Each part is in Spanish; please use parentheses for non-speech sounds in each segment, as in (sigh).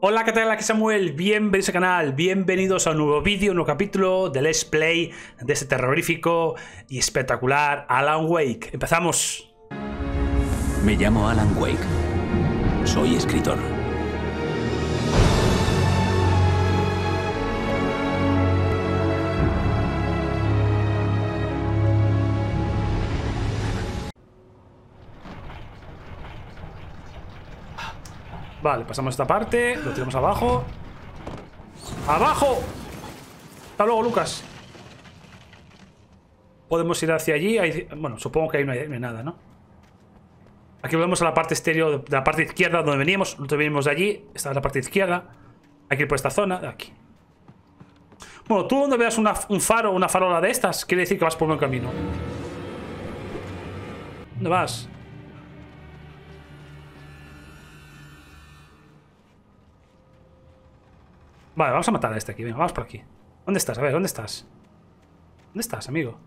Hola, ¿qué tal? Aquí Samuel, bienvenidos al canal, bienvenidos a un nuevo vídeo, un nuevo capítulo del Let's Play de este terrorífico y espectacular Alan Wake. Empezamos. Me llamo Alan Wake. Soy escritor. Vale, pasamos esta parte, lo tiramos abajo. ¡Abajo! Hasta luego, Lucas. Podemos ir hacia allí. Bueno, supongo que ahí no hay, nada, ¿no? Aquí volvemos a la parte exterior de la parte izquierda donde veníamos. Nosotros venimos de allí. Esta es la parte izquierda. Hay que ir por esta zona, de aquí. Bueno, tú donde veas un faro una farola de estas, quiere decir que vas por buen camino. ¿Dónde vas? Vale, vamos a matar a este aquí. Venga, vamos por aquí. ¿Dónde estás? A ver, ¿dónde estás? ¿Dónde estás, amigo?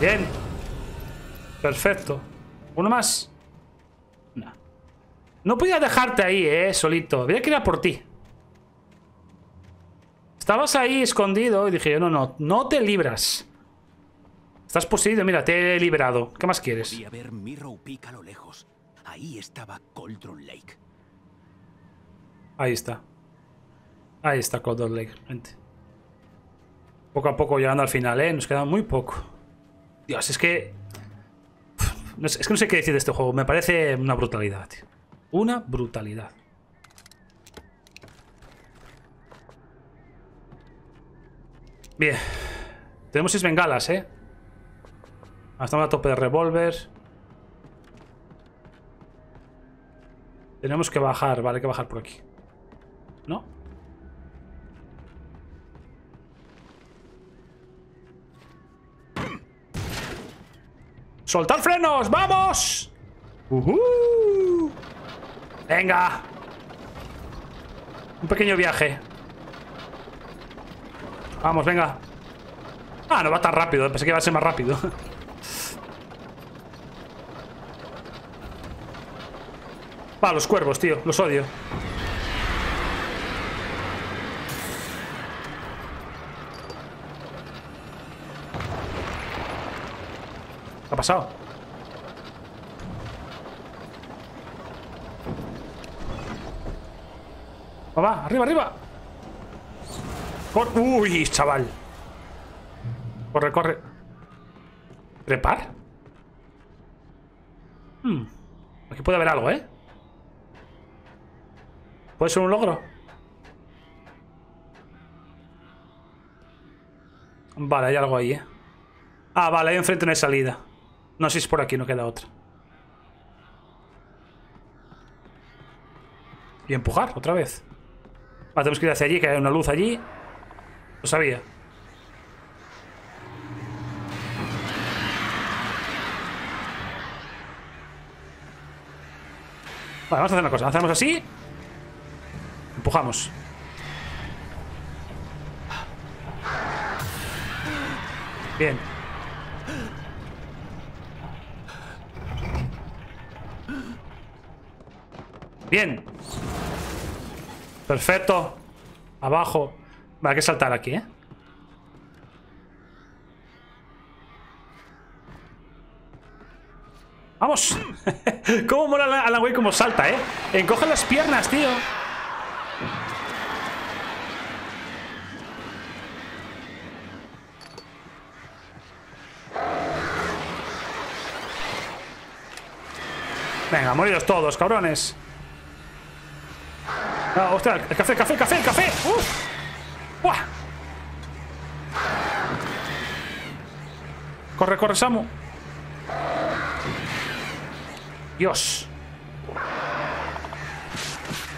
Bien. Perfecto. ¿Uno más? No. No podía dejarte ahí, eh, solito. Había que ir a por ti. Estabas ahí escondido y dije yo, no, no, no te libras. Estás poseído, mira, te he liberado. ¿Qué más quieres? Podía ver Mirror Peak a lo lejos. Ahí estaba Cauldron Lake. Ahí está. Ahí está Codor Lake, gente. Poco a poco llegando al final, ¿eh? Nos queda muy poco. Dios, es que... No sé- es que no sé qué decir de este juego. Me parece una brutalidad, tío. Una brutalidad. Bien. Tenemos seis bengalas, ¿eh? Estamos a tope de revólver. Tenemos que bajar, vale, hay que bajar por aquí. ¿No? ¡Soltar frenos! ¡Vamos! ¡Uhú! ¡Venga! Un pequeño viaje. Vamos, venga. Ah, no va tan rápido. Pensé que iba a ser más rápido. (laughs) Va, los cuervos, tío. Los odio. ¿Qué ha pasado? Va, va, arriba, arriba. Cor- Uy, chaval. Corre, corre. ¿Trepar? Hmm. Aquí puede haber algo, ¿eh? ¿Puede ser un logro? Vale, hay algo ahí, ¿eh? Ah, vale, ahí enfrente no hay salida. No sé si es por aquí, no queda otra. Y empujar, otra vez. Vale, tenemos que ir hacia allí, que hay una luz allí. Lo sabía. Vale, vamos a hacer una cosa. Hacemos así. Empujamos. Bien. Bien. Perfecto. Abajo. Vale, hay que saltar aquí, ¿eh? ¡Vamos! (laughs) ¿Cómo mola Alan- Wake como salta, eh? Encoge las piernas, tío. Venga, moriros todos, cabrones. No, hostia, el café, café, café, café. ¡Uf! ¡Buah! Corre, corre, Samu. Dios.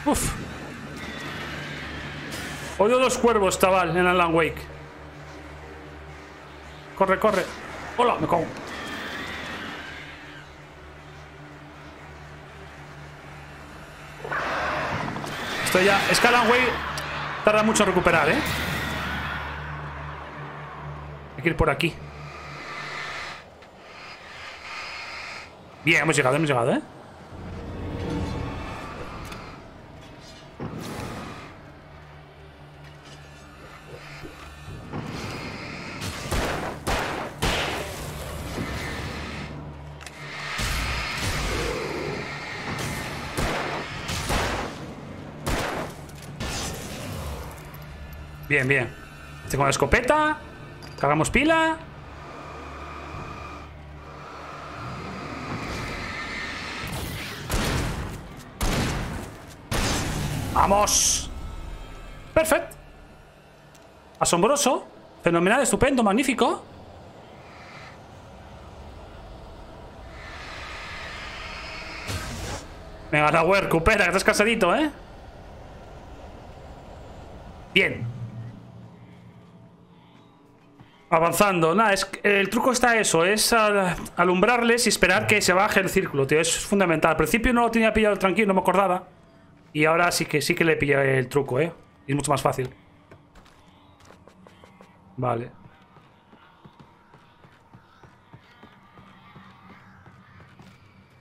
Uf. Odio los cuervos, chaval, en Alan Wake. Corre, corre. Hola, me cago. Esto ya... Scalanway tarda mucho en recuperar, ¿eh? Hay que ir por aquí. Bien, hemos llegado, hemos llegado, ¿eh? Bien, bien. Tengo la escopeta. Cagamos pila. ¡Vamos! Perfecto. Asombroso. Fenomenal, estupendo, magnífico. Venga, la web, recupera, que estás cansadito, ¿eh? Bien. Avanzando. Nada, es, el truco está eso, es alumbrarles y esperar que se baje el círculo, tío. Es fundamental. Al principio no lo tenía pillado tranquilo, no me acordaba. Y ahora sí que sí que le pillé el truco, ¿eh? Y es mucho más fácil. Vale.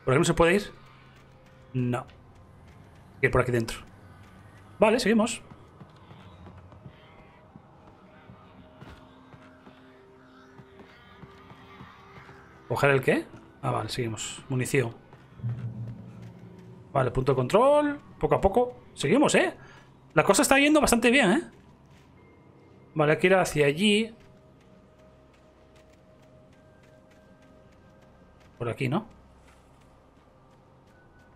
¿Por aquí no se puede ir? No. Ir por aquí dentro. Vale, seguimos. ¿Coger el qué? Ah, vale, seguimos. Munición. Vale, punto de control. Poco a poco. Seguimos, ¿eh? La cosa está yendo bastante bien, ¿eh? Vale, hay que ir hacia allí. Por aquí, ¿no?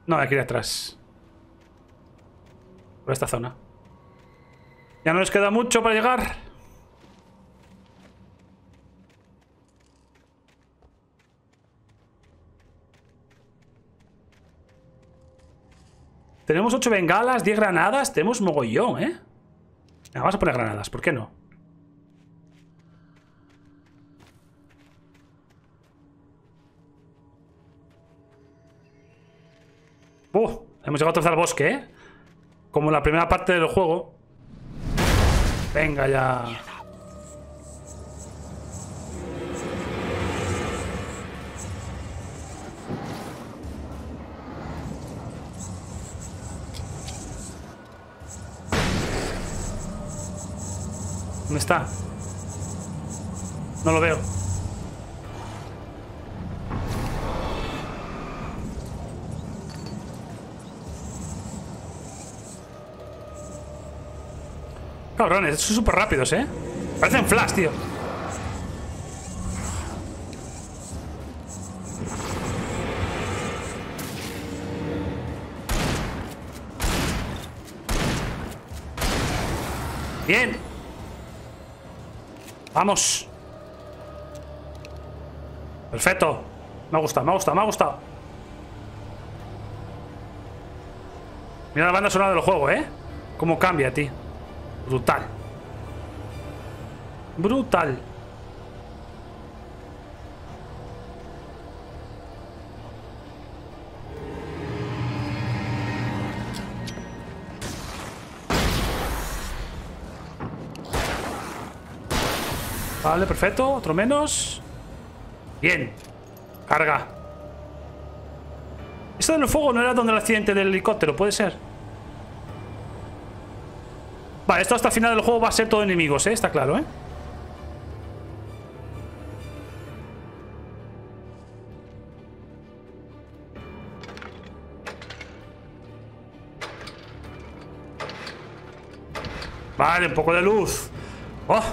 No, hay que ir atrás. Por esta zona. Ya no nos queda mucho para llegar. Tenemos 8 bengalas, 10 granadas. Tenemos mogollón, ¿eh? vamos a poner granadas, ¿por qué no? Uh, hemos llegado a trozar bosque, ¿eh? Como la primera parte del juego. Venga ya. ¿Dónde está? No lo veo. Cabrones, son súper rápidos, ¿eh? Parecen flash, tío. Bien. Vamos. Perfecto. Me ha gustado, me ha gustado, me ha gustado. Mira la banda sonora del juego, ¿eh? Cómo cambia, tío. Brutal. Brutal. Vale, perfecto. Otro menos. Bien. Carga. Esto del fuego no era donde el accidente del helicóptero, puede ser. Vale, esto hasta el final del juego va a ser todo enemigos, ¿eh? Está claro, ¿eh? Vale, un poco de luz. ¡Oh!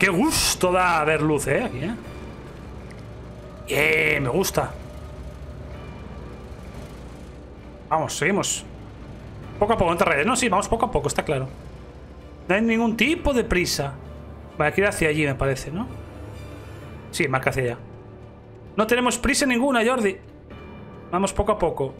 Qué gusto da ver luz, ¿eh? Aquí, ¿eh? Bien, me gusta. Vamos, seguimos. Poco a poco, entre redes. No, sí, vamos poco a poco, está claro. No hay ningún tipo de prisa. Vale, hay que ir hacia allí, me parece, ¿no? Sí, marca hacia allá. No tenemos prisa ninguna, Jordi. Vamos poco a poco.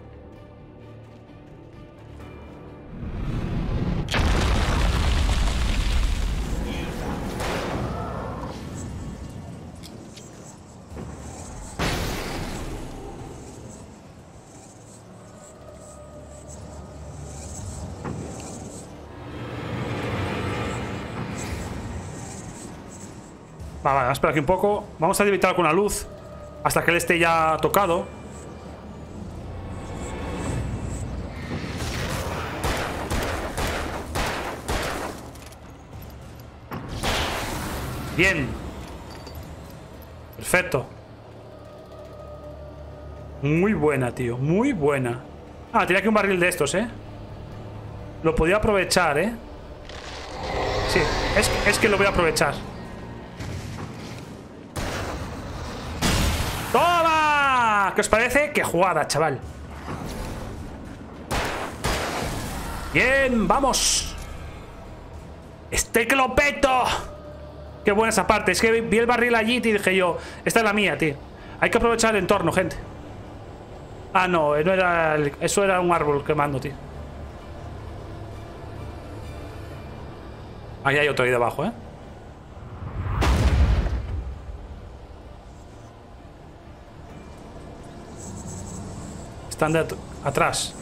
a aquí un poco. Vamos a debilitar con la luz hasta que él esté ya tocado. Bien. Perfecto. Muy buena, tío. Muy buena. Ah, tenía aquí un barril de estos, ¿eh? Lo podía aprovechar, ¿eh? Sí, es que lo voy a aprovechar. ¡Toma! ¿Qué os parece? ¡Qué jugada, chaval! Bien, vamos. ¡Este que lo peto! Qué buena esa parte. Es que vi el barril allí y dije yo, esta es la mía, tío. Hay que aprovechar el entorno, gente. Ah, no, no era eso era un árbol quemando, tío. Ahí hay otro ahí debajo, ¿eh? Están de atrás.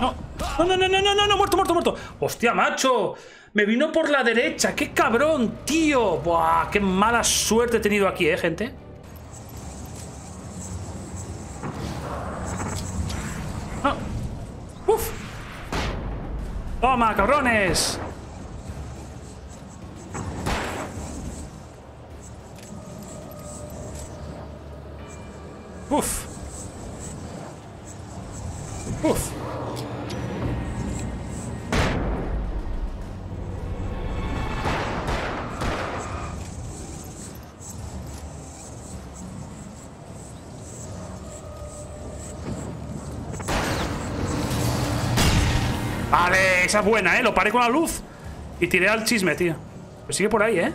No, no, no, no, no, no, no, muerto, muerto, muerto. Hostia, macho. Me vino por la derecha. ¡Qué cabrón, tío! Buah, qué mala suerte he tenido aquí, ¿eh, gente? No. ¡Uf! ¡Toma, cabrones! ¡Uf! ¡Uf! Vale, esa es buena, ¿eh? Lo paré con la luz y tiré al chisme, tío. Pues sigue por ahí, ¿eh?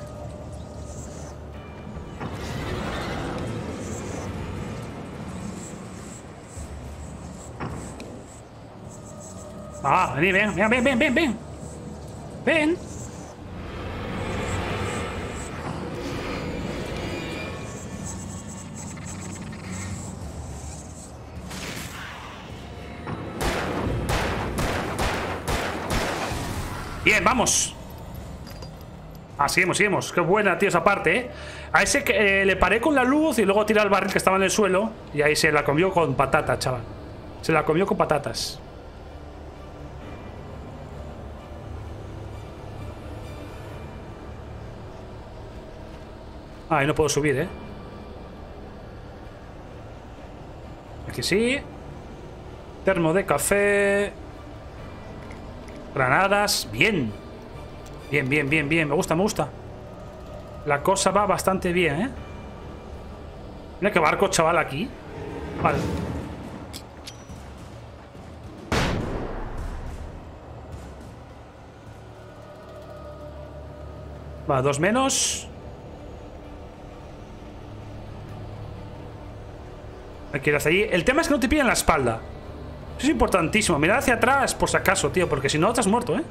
Vení, ven, ven, ven, ven, ven, ven. Bien, vamos. Ah, seguimos, seguimos. Qué buena, tío, esa parte, ¿eh? A ese que eh, le paré con la luz y luego tiré al barril que estaba en el suelo. Y ahí se la comió con patatas, chaval. Se la comió con patatas. Ah, ahí no puedo subir, ¿eh? Aquí sí. Termo de café. Granadas. Bien. Bien, bien, bien, bien. Me gusta, me gusta. La cosa va bastante bien, ¿eh? Mira qué barco, chaval, aquí. Vale. Va, dos menos. Aquí hacia allí. El tema es que no te pillen la espalda. Eso es importantísimo. Mirad hacia atrás, por si acaso, tío. Porque si no, estás muerto, ¿eh?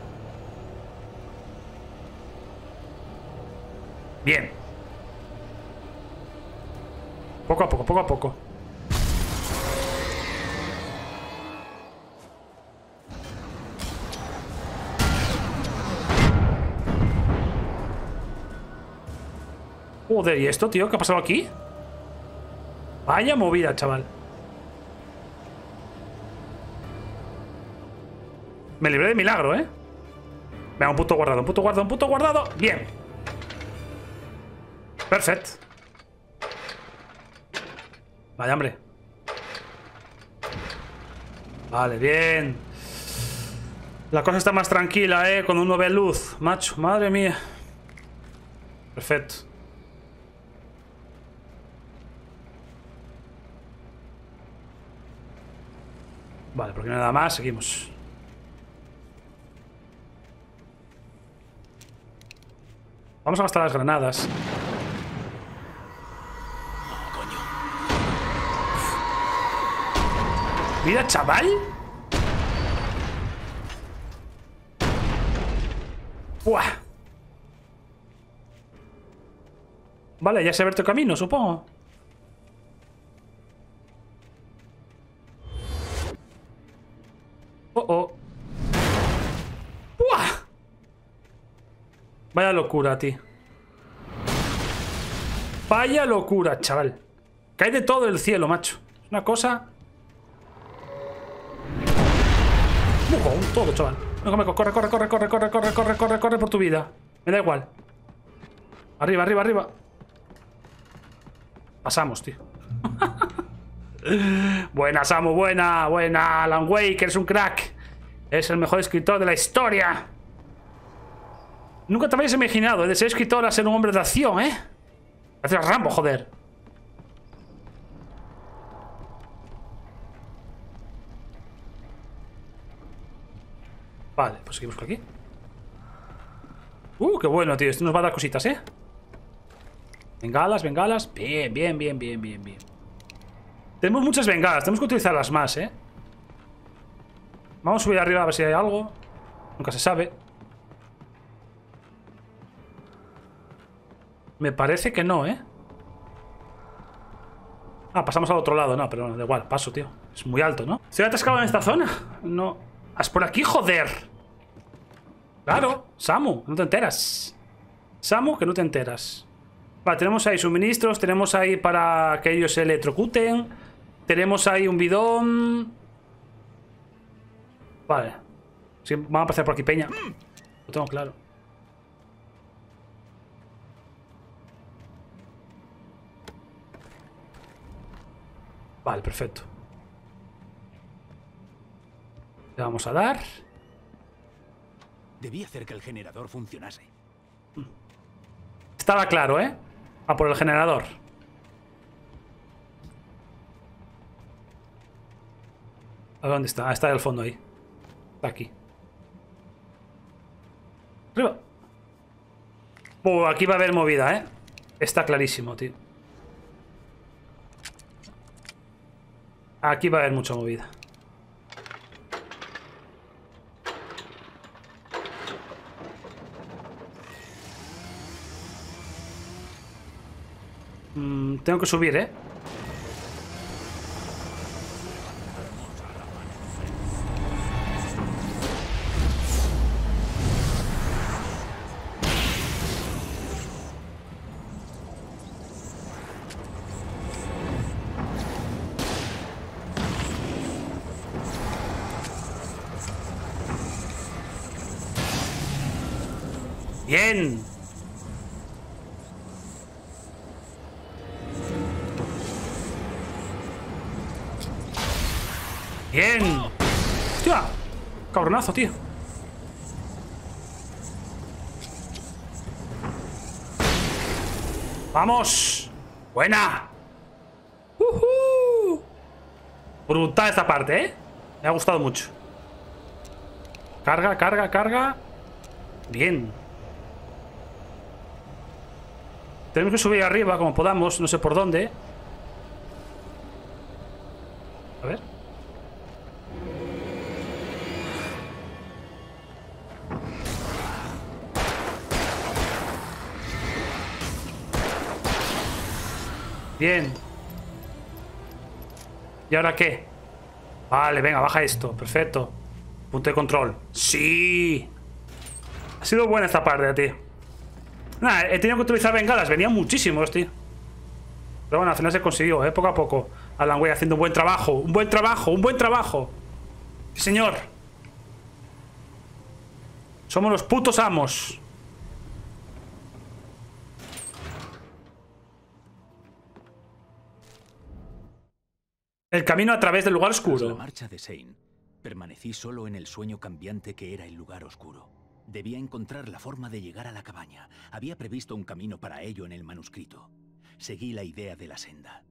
Bien. Poco a poco, poco a poco. Joder, ¿y esto, tío? ¿Qué ha pasado aquí? Vaya movida, chaval. Me libré de milagro, ¿eh? Venga, un puto guardado, un puto guardado, un puto guardado. Bien. Perfecto. Vaya, hombre. Vale, bien. La cosa está más tranquila, ¿eh? Cuando uno ve luz. Macho, madre mía. Perfecto. Vale, porque nada más, seguimos. Vamos a gastar las granadas. Coño. Mira, chaval. Buah. Vale, ya se ha abierto camino, supongo. Vaya locura, tío. Vaya locura, chaval. Cae de todo el cielo, macho. Es una cosa... con todo, chaval. Meco, corre, corre, corre, corre, corre, corre, corre, corre, corre por tu vida. Me da igual. Arriba, arriba, arriba. Pasamos, tío. (laughs) buena, Samu, buena, buena. Alan Wake, eres un crack. Es el mejor escritor de la historia. Nunca te habías imaginado de ser escritor a ser un hombre de acción, ¿eh? Gracias Rambo, joder. Vale, pues seguimos por aquí. Uh, qué bueno, tío. Esto nos va a dar cositas, ¿eh? Bengalas, bengalas. Bien, bien, bien, bien, bien, bien. Tenemos muchas bengalas. Tenemos que utilizarlas más, ¿eh? Vamos a subir arriba a ver si hay algo. Nunca se sabe. Me parece que no, ¿eh? Ah, pasamos al otro lado. No, pero bueno, da igual. Paso, tío. Es muy alto, ¿no? ¿Estoy atascado en esta zona? No. ¡Haz por aquí, joder! Claro, Samu, no te enteras. Samu, que no te enteras. Vale, tenemos ahí suministros, tenemos ahí para que ellos se electrocuten. Tenemos ahí un bidón. Vale. Sí, vamos a pasar por aquí, peña. Lo tengo claro. Vale, perfecto. Le vamos a dar. Debí hacer que el generador funcionase. Estaba claro, ¿eh? A por el generador. ¿A dónde está? Ah, está el fondo ahí. Está aquí. Arriba. Uh, aquí va a haber movida, ¿eh? Está clarísimo, tío. Aquí va a haber mucha movida. Mm, tengo que subir, ¿eh? Vamos. Buena. Uh Brutal esta parte, ¿eh? Me ha gustado mucho. Carga, carga, carga. Bien. Tenemos que subir arriba como podamos, no sé por dónde. Bien. ¿Y ahora qué? Vale, venga, baja esto. Perfecto. Punto de control. ¡Sí! Ha sido buena esta parte, tío. Nada, he tenido que utilizar bengalas. Venían muchísimos, tío. Pero bueno, al final se consiguió, ¿eh? Poco a poco. Alan Way haciendo un buen trabajo. Un buen trabajo, un buen trabajo. Señor. Somos los putos amos. El camino a través del lugar oscuro. la marcha de Sein, permanecí solo en el sueño cambiante que era el lugar oscuro. Debía encontrar la forma de llegar a la cabaña. Había previsto un camino para ello en el manuscrito. Seguí la idea de la senda.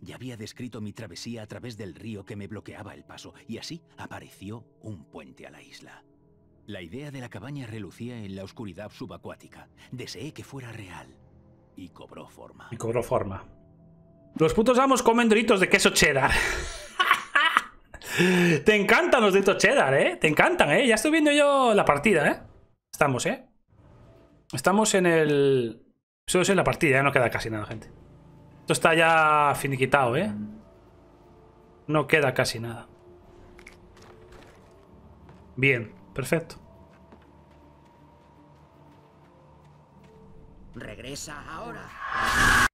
Ya había descrito mi travesía a través del río que me bloqueaba el paso, y así apareció un puente a la isla. La idea de la cabaña relucía en la oscuridad subacuática. Deseé que fuera real. Y cobró forma. Y cobró forma. Los putos amos comen doritos de queso cheddar. (laughs) Te encantan los doritos cheddar, ¿eh? Te encantan, ¿eh? Ya estoy viendo yo la partida, ¿eh? Estamos, ¿eh? Estamos en el... Eso es en la partida, ya no queda casi nada, gente. Esto está ya finiquitado, ¿eh? No queda casi nada. Bien, perfecto. Regresa ahora.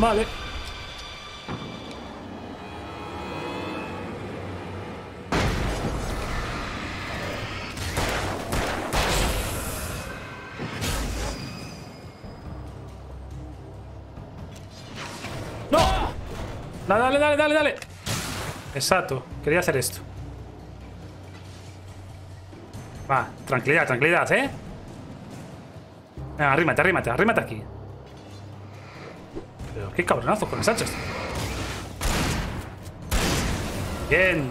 Vale. ¡No! Dale, dale, dale, dale. Exacto. Quería hacer esto. Va, tranquilidad, tranquilidad, ¿eh? Venga, arrímate, arrímate, arrímate aquí. Qué cabronazo con el hachas. Bien.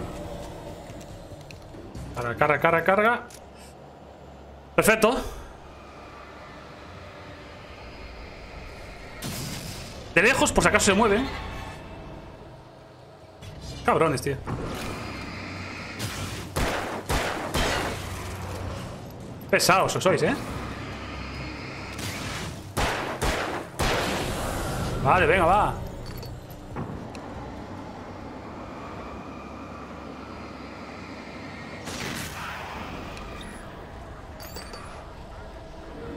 Carga, carga, carga, carga. Perfecto. De lejos, por si acaso se mueve. Cabrones, tío. Pesados os sois, ¿eh? Vale, venga, va.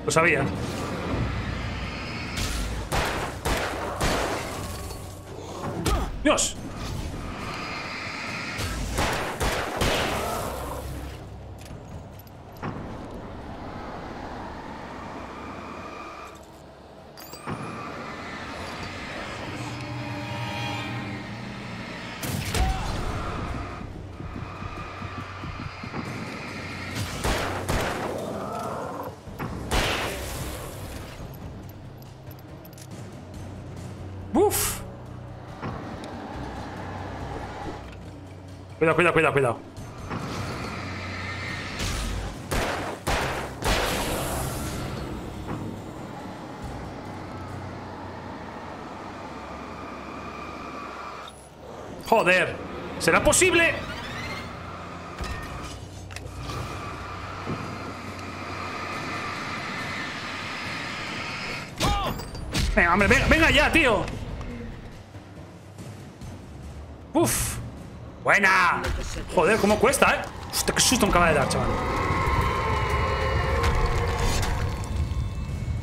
Lo sabía. Cuidado, cuidado, cuidado, cuidado. Joder, ¿será posible? Venga, hombre, venga, venga ya, tío. Uf. Buena. Joder, cómo cuesta, eh. Qué susto me acaba de dar, chaval.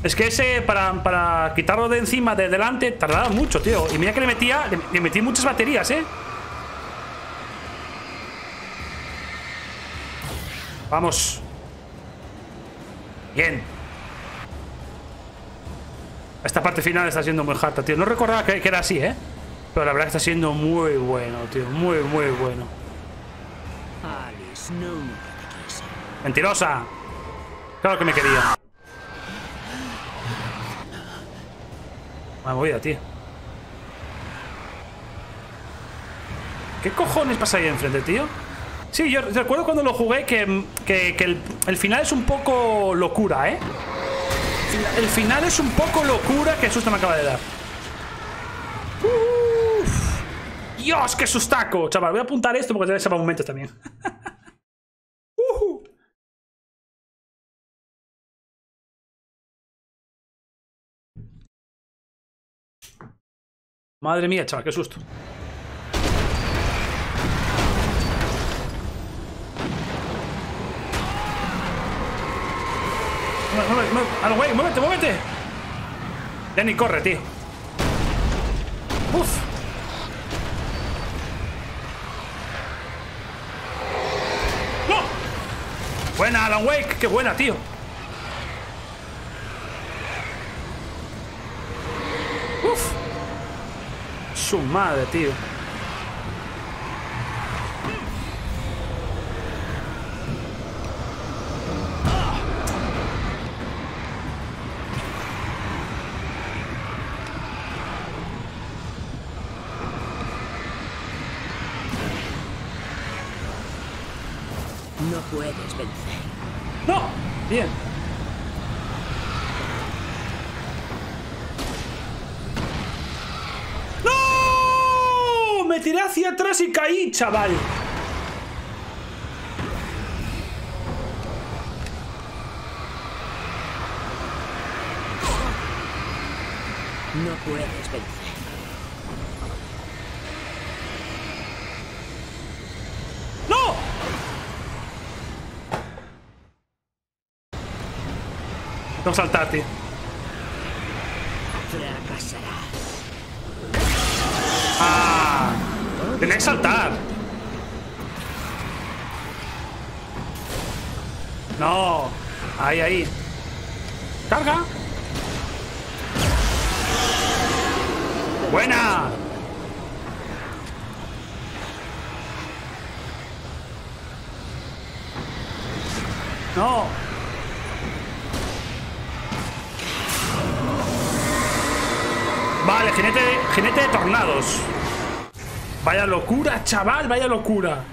Es que ese, para, para quitarlo de encima, de delante, tardaba mucho, tío. Y mira que le metía, le, metí muchas baterías, eh. Vamos. Bien. Esta parte final está siendo muy harta, tío. No recordaba que era así, ¿eh? Pero la verdad está siendo muy bueno, tío. Muy, muy bueno. Mentirosa. Claro que me quería. Buena movida, tío. ¿Qué cojones pasa ahí enfrente, tío? Sí, yo recuerdo cuando lo jugué que, que, el, el final es un poco locura, ¿eh? El final es un poco locura que susto me acaba de dar. Uf. Dios, qué sustaco. Chaval, voy a apuntar esto porque debe ser para momentos también. (laughs) Ujú. Madre mía, chaval, qué susto. Mueve- Alan Wake, muévete, muévete. Ni corre, tío. Uf. Buena, Alan Wake, qué buena, tío. Uf. Su madre, tío. No puedes vencer. ¡No! Bien. ¡No! Me tiré hacia atrás y caí, chaval. No puedes vencer. Non saltati. Ah, tenéis saltar. No, ahí, ahí. Carga. Buena. No. Jinete de, tornados. Vaya locura, chaval, vaya locura.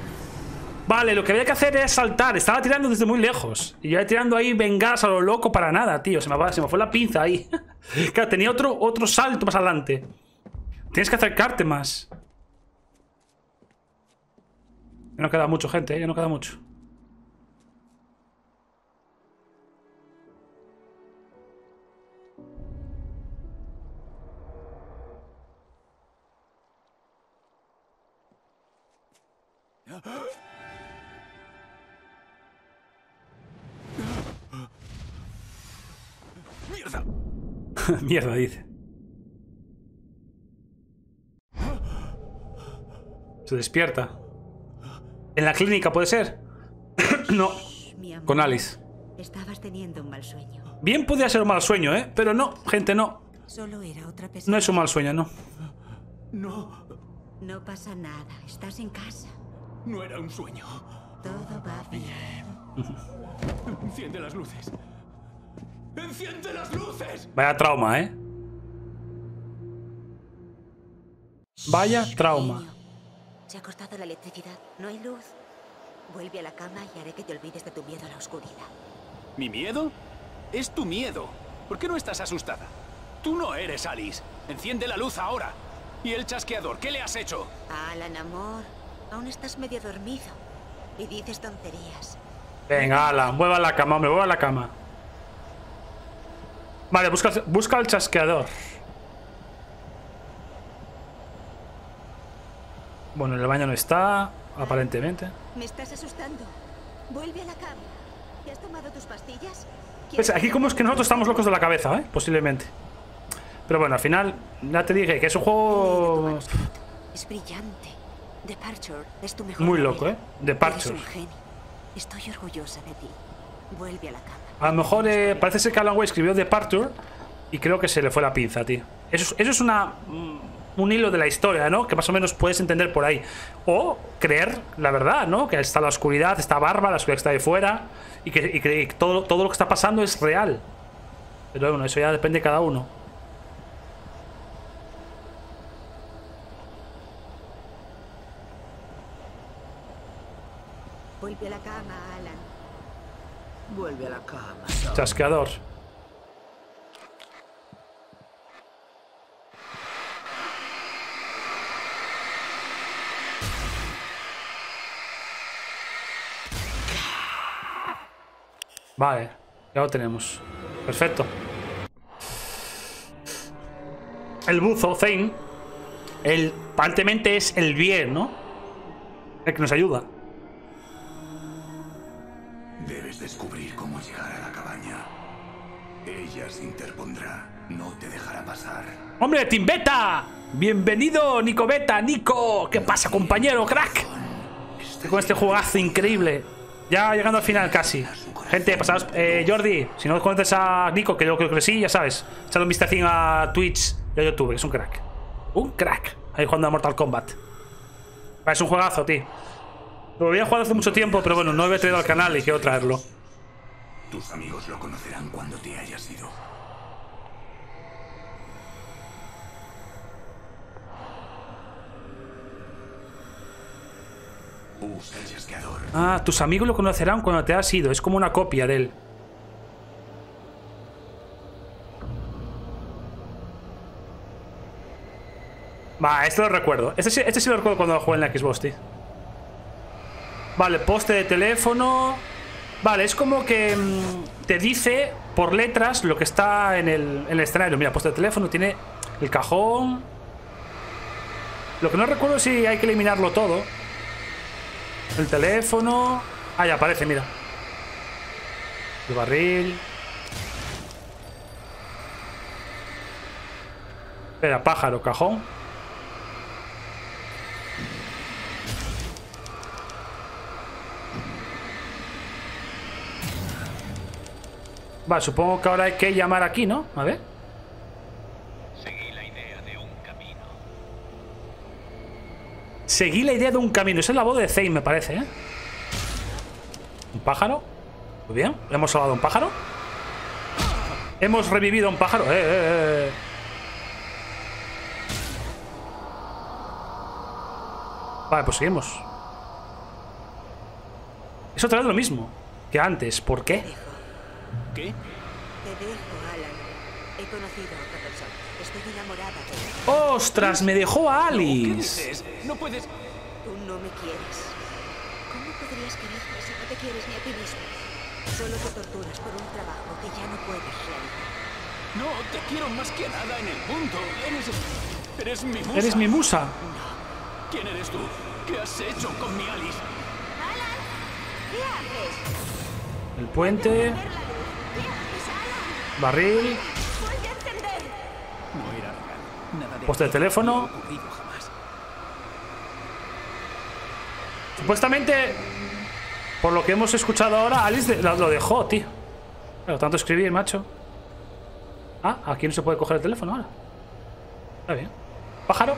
Vale, lo que había que hacer es saltar. Estaba tirando desde muy lejos. Y yo tirando ahí bengalas a lo loco para nada, tío. Se me, va- se me fue la pinza ahí. (laughs) claro, tenía otro, otro salto más adelante. Tienes que acercarte más. Ya no queda mucho, gente, ¿eh? ya no queda mucho. ¡Mierda! (laughs) Mierda, dice. Se despierta. ¿En la clínica puede ser? (coughs) no, amor, con Alice. Estabas teniendo un mal sueño. Bien podría ser un mal sueño, ¿eh? Pero no, gente, no. Solo era otra pesadilla. No es un mal sueño, no. No, No pasa nada. Estás en casa. No era un sueño. Todo va bien. Enciende las luces. ¡Enciende las luces! Vaya trauma, ¿eh? Vaya trauma. Se ha cortado la electricidad. No hay luz. Vuelve a la cama y haré que te olvides de tu miedo a la oscuridad. ¿Mi miedo? Es tu miedo. ¿Por qué no estás asustada? Tú no eres Alice. Enciende la luz ahora. ¿Y el chasqueador? ¿Qué le has hecho? Alan, amor. Aún estás medio dormido. Y dices tonterías. Venga, ala, mueva la cama, hombre, mueva la cama. Vale, busca, busca el chasqueador. Bueno, en el baño no está, aparentemente. Me estás asustando. Vuelve a la cama. ¿Te has tomado tus pastillas? Pues aquí como es que nosotros estamos locos de la cabeza, ¿eh? Posiblemente. Pero bueno, al final, ya te dije que es un juego Es brillante. Departure es tu mejor. muy loco, ¿eh? Departure. Eres un genio. Estoy orgullosa de ti. Vuelve a la cama. A lo mejor eh, parece ser que Alan Wake escribió Departure y creo que se le fue la pinza, tío. Eso, es- eso es una, mm, un hilo de la historia, ¿no? Que más o menos puedes entender por ahí. O creer la verdad, ¿no? Que está la oscuridad, está Barba, la oscuridad está de fuera y que, y que todo, todo lo que está pasando es real. Pero bueno, eso ya depende de cada uno. Vuelve a la cama, Alan. Vuelve a la cama. Chasqueador. Vale, ya lo tenemos. Perfecto. El buzo, Zane, el, aparentemente es el bien, ¿no? El que nos ayuda. Debes descubrir cómo llegar a la cabaña. Ella se interpondrá. No te dejará pasar. ¡Hombre, Team Beta! ¡Bienvenido, Nico Beta! ¡Nico! ¿Qué pasa, compañero, crack? Con este jugazo increíble. Ya llegando al final casi. Gente, pasados. Eh, Jordi, si no conoces a Nico, que yo creo que sí, ya sabes. Echad un vistacín a Twitch y a YouTube, que es un crack. Un crack. Ahí jugando a Mortal Kombat. Es un juegazo, tío. Lo había jugado hace mucho tiempo, pero bueno, no había traído al canal y quiero traerlo. Tus amigos lo conocerán cuando te hayas ido. Chasqueador. Ah, tus amigos lo conocerán cuando te has ido. Es como una copia de él. Va, este lo recuerdo. Este, sí- este sí lo recuerdo cuando lo jugué en la Xbox, tío. Vale, poste de teléfono. Vale, es como que mm, te dice por letras lo que está en el, en el escenario. Mira, poste de teléfono, tiene el cajón. Lo que no recuerdo es si hay que eliminarlo todo. El teléfono. Ah, ya aparece, mira. El barril. Espera, pájaro, cajón. Va, supongo que ahora hay que llamar aquí, ¿no? A ver. Seguí la idea de un camino. Seguí la idea de un camino. Esa es la voz de Zane, me parece, ¿eh? ¿Un pájaro? Muy bien, hemos salvado a un pájaro. Hemos revivido a un pájaro. Eh, eh, eh. Vale, pues seguimos. Es otra vez lo mismo que antes. ¿Por qué? ¿Qué? Te dejo, Alan. He conocido a otra persona. Estoy enamorada de él. ¡Ostras! Me dejó a ¿Qué Alice. dices? No puedes... Tú no me quieres. ¿Cómo podrías quererme si no te quieres ni a ti mismo? Solo te torturas por un trabajo que ya no puedes realizar. No, te quiero más que nada en el mundo. Eres... Eres mi musa. Eres mi musa. ¿Quién eres tú? ¿Qué has hecho con mi Alice? ¡Alan! ¿Qué haces? El puente. De Poste de teléfono. Supuestamente, por lo que hemos escuchado ahora, Alice lo dejó, tío. Pero tanto escribir, macho. Ah, aquí no se puede coger el teléfono ahora. Está bien. Pájaro.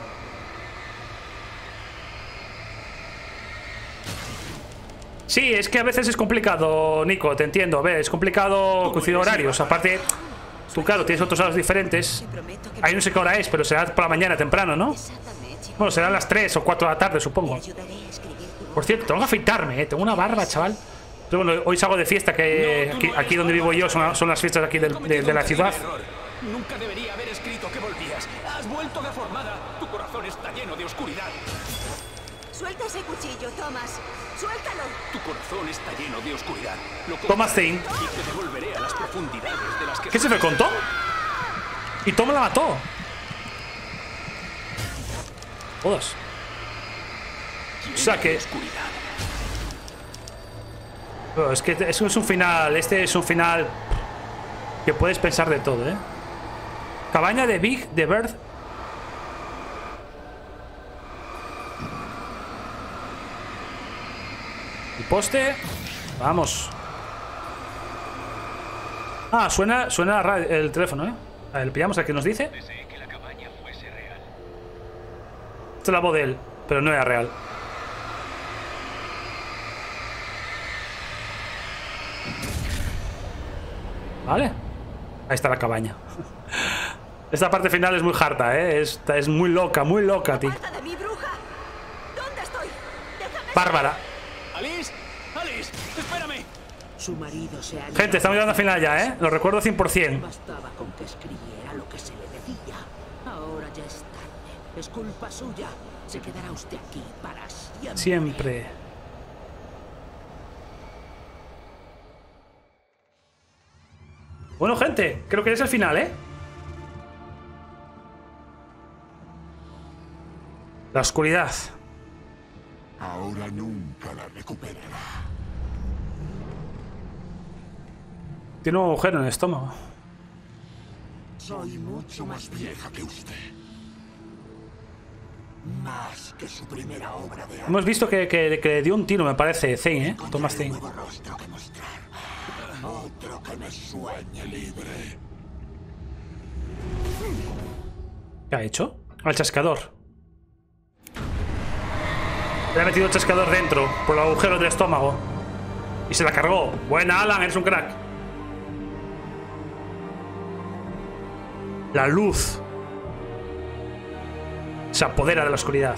Sí, es que a veces es complicado, Nico, te entiendo. A ver, es complicado coincidir horarios. Aparte, tú, claro, tienes otros horas diferentes. Ahí no sé qué hora es, pero será por la mañana temprano, ¿no? Bueno, serán las 3 o 4 de la tarde, supongo. Por cierto, tengo que afeitarme, ¿eh? tengo una barba, chaval. Pero bueno, hoy salgo de fiesta, que aquí, aquí donde vivo yo son, son las fiestas aquí del- de, de la ciudad. Nunca debería haber escrito que volvías. Has vuelto deformada. Tu corazón está lleno de oscuridad. Suelta ese cuchillo, Thomas. Corazón está lleno de oscuridad. Lo compraré Zane. Y te devolveré a las profundidades de las que ¿Qué se fue con Tom? Y Tom la mató. Todas. O sea que-. Pero es que eso es un final. Este es un final que puedes pensar de todo, ¿eh? Cabaña de Big, de Bird. El poste. Vamos. Ah, suena, suena el teléfono, ¿eh? A ver, pillamos al que nos dice. Deseé que la cabaña fuese real. Esta es la voz de él, pero no era real. Vale. Ahí está la cabaña. (laughs) Esta parte final es muy harta, ¿eh? Esta es muy loca, muy loca, tío. Bárbara. ¡Alice! ¡Alice! ¡Espérame! Su marido se ha Gente, estamos llegando al final ya, ¿eh? Lo recuerdo 100%. Bastaba con que escribiera lo que se le decía. Ahora ya es tarde. Es culpa suya. Se quedará usted aquí para siempre. Siempre. Bueno, gente, creo que es el final, ¿eh? La oscuridad. Ahora nunca la recuperará. Tiene un agujero en el estómago. Soy mucho más vieja que usted. Más que su primera obra de arte. Hemos visto que, que- que le dio un tiro, me parece, Zane, ¿eh? Thomas Zane. Otro que me sueñe libre. ¿Qué ha hecho? Al chascador. Le ha metido el chascador dentro, por el agujero del estómago. Y se la cargó. Buena, Alan, eres un crack. La luz se apodera de la oscuridad.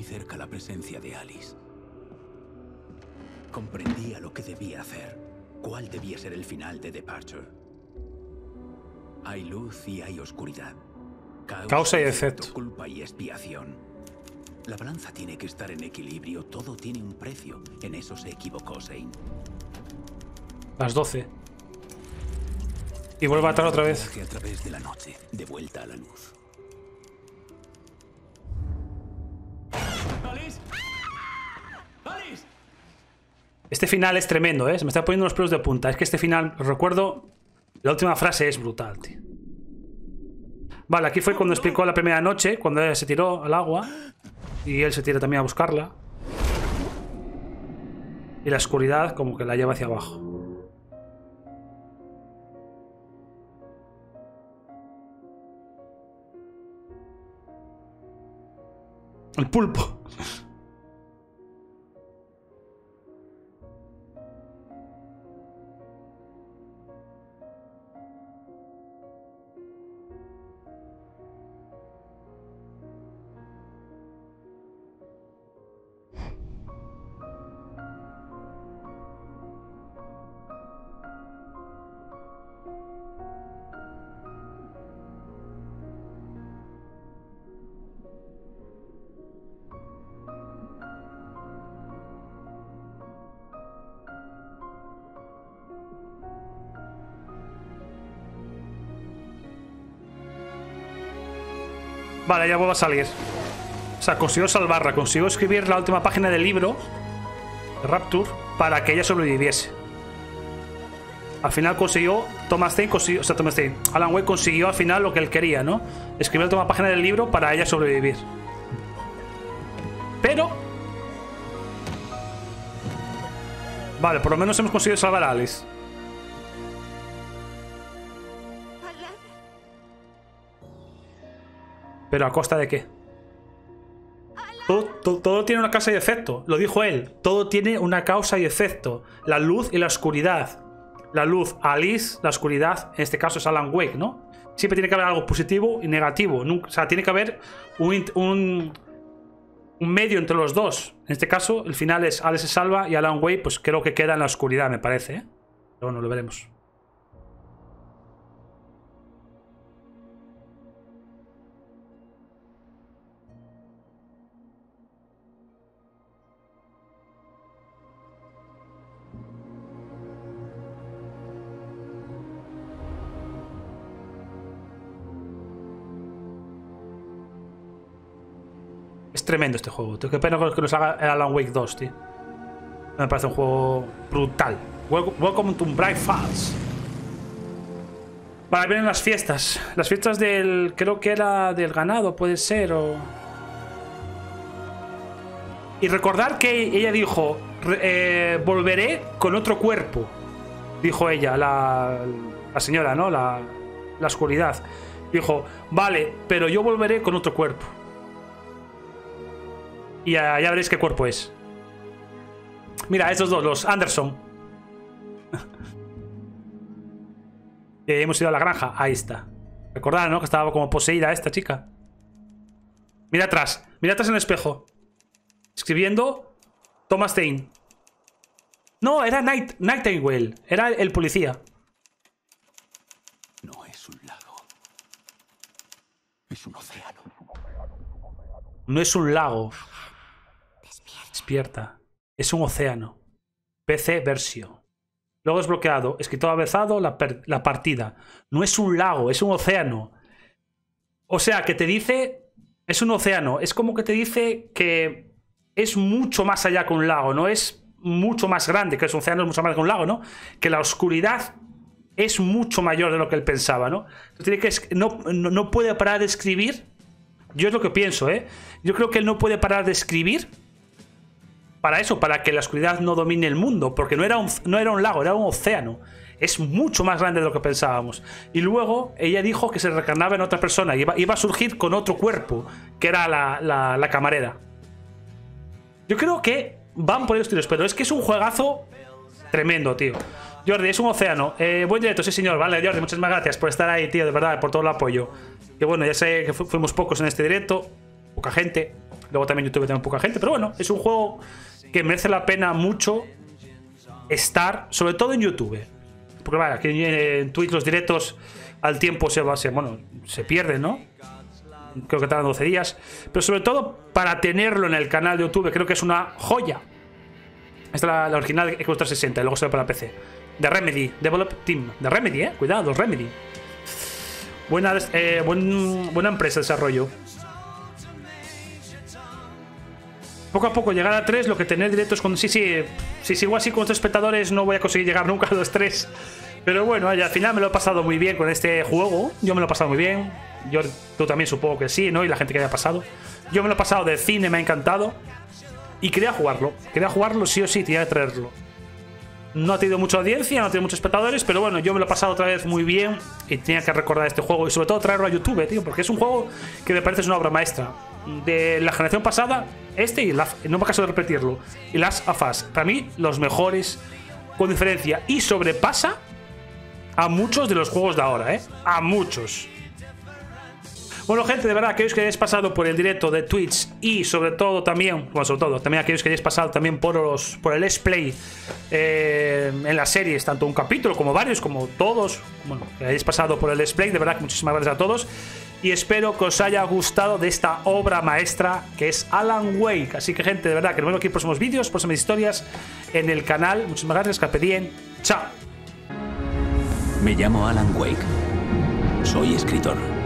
Muy cerca la presencia de Alice. Comprendía lo que debía hacer, cuál debía ser el final de Departure. Hay luz y hay oscuridad. Causa y efecto. Culpa y expiación. La balanza tiene que estar en equilibrio, todo tiene un precio. En eso se equivocó Zane. Las 12. Y vuelve a atar otra vez. A través de la noche, de vuelta a la luz. Este final es tremendo, ¿eh? Se me está poniendo los pelos de punta. Es que este final, recuerdo, la última frase es brutal, tío. Vale, aquí fue cuando explicó la primera noche, cuando ella se tiró al agua. Y él se tira también a buscarla. Y la oscuridad como que la lleva hacia abajo. El pulpo. Vale, ya vuelvo a salir. O sea, consiguió salvarla, consiguió escribir la última página del libro Rapture para que ella sobreviviese. Al final consiguió, Thomas Zane consiguió, o sea, Thomas Alan Wake consiguió al final lo que él quería, ¿no? Escribió la última página del libro para ella sobrevivir. Pero... Vale, por lo menos hemos conseguido salvar a Alice. ¿Pero a costa de qué? Todo, tiene una causa y efecto. Lo dijo él. Todo tiene una causa y efecto. La luz y la oscuridad. La luz, Alice, la oscuridad, en este caso es Alan Wake, ¿no? Siempre tiene que haber algo positivo y negativo. O sea, tiene que haber un medio entre los dos. En este caso, el final es Alice se salva y Alan Wake, pues creo que queda en la oscuridad, me parece, ¿eh? Pero bueno, lo veremos. Es tremendo este juego. tío. Qué pena que nos haga el Alan Wake 2, tío. Me parece un juego brutal. Wel- Welcome to Bright Falls. Vale, vienen las fiestas. Las fiestas del. Creo que era del ganado, puede ser, o. Y recordar que ella dijo: eh, Volveré con otro cuerpo. Dijo ella, la, la señora, ¿no? La, la oscuridad. Dijo: Vale, pero yo volveré con otro cuerpo. Y ya, ya veréis qué cuerpo es. Mira, estos dos, los Anderson. (laughs) que hemos ido a la granja. Ahí está. Recordad, ¿no? Que estaba como poseída esta chica. Mira atrás. Mira atrás en el espejo. Escribiendo Thomas Zane. No, era Night Nightingale. Era el policía. No es un lago. Es un océano. No es un lago. Despierta. Es un océano. PC versión. Luego desbloqueado. Escritor avezado. La, la partida. No es un lago, es un océano. O sea, que te dice. Es un océano. Es como que te dice que es mucho más allá que un lago. No es mucho más grande. Que es un océano, es mucho más que un lago, ¿no? Que la oscuridad es mucho mayor de lo que él pensaba, ¿no? Que no, no puede parar de escribir. Yo es lo que pienso, ¿eh? Yo creo que él no puede parar de escribir para eso, para que la oscuridad no domine el mundo, porque no era un, no era un lago, era un océano. Es mucho más grande de lo que pensábamos. Y luego ella dijo que se reencarnaba en otra persona, iba, iba a surgir con otro cuerpo, que era la, la- camarera. Yo creo que van por esos tiros, pero es que es un juegazo tremendo, tío. Jordi, es un océano. Eh, buen directo, sí, señor. Vale, Jordi, muchas más gracias por estar ahí, tío, de verdad, por todo el apoyo. Que bueno, ya sé que fu- fuimos pocos en este directo, poca gente. Luego también YouTube también poca gente, pero bueno, es un juego que merece la pena mucho estar, sobre todo en YouTube. Porque vaya, aquí en Twitch los directos al tiempo se va, se, bueno, se pierden, ¿no? Creo que tardan 12 días. Pero sobre todo para tenerlo en el canal de YouTube, creo que es una joya. Esta es la, la original Xbox 360 y luego sale para PC. De Remedy, Develop Team. De Remedy, eh. Cuidado, Remedy. Buena, eh, buen- buena empresa de desarrollo. Poco a poco llegar a 3, lo que tener directos con... Sí, sí, si sigo así con otros espectadores no voy a conseguir llegar nunca a los 3. Pero bueno, al final me lo he pasado muy bien con este juego. Yo me lo he pasado muy bien. Yo, tú también supongo que sí, ¿no? Y la gente que haya pasado. Yo me lo he pasado de cine, me ha encantado. Y quería jugarlo. Quería jugarlo sí o sí, tenía que traerlo. No ha tenido mucha audiencia, no ha tenido muchos espectadores, pero bueno, yo me lo he pasado otra vez muy bien y tenía que recordar este juego y sobre todo traerlo a YouTube, tío, porque es un juego que me parece es una obra maestra. De la generación pasada, este y Last, no me caso de repetirlo, y Last of Us, para mí los mejores con diferencia y sobrepasa a muchos de los juegos de ahora, ¿eh? A muchos. Bueno, gente, de verdad, aquellos que hayáis pasado por el directo de Twitch y sobre todo también, bueno, sobre todo, también aquellos que hayáis pasado también por, los, por el Let's Play eh, en las series, tanto un capítulo como varios, como todos, bueno, que hayáis pasado por el Let's Play, de verdad, muchísimas gracias a todos. Y espero que os haya gustado de esta obra maestra que es Alan Wake. Así que, gente, de verdad, que nos vemos aquí en próximos vídeos, próximas historias en el canal. Muchísimas gracias, Carpe Diem. Chao. Me llamo Alan Wake. Soy escritor.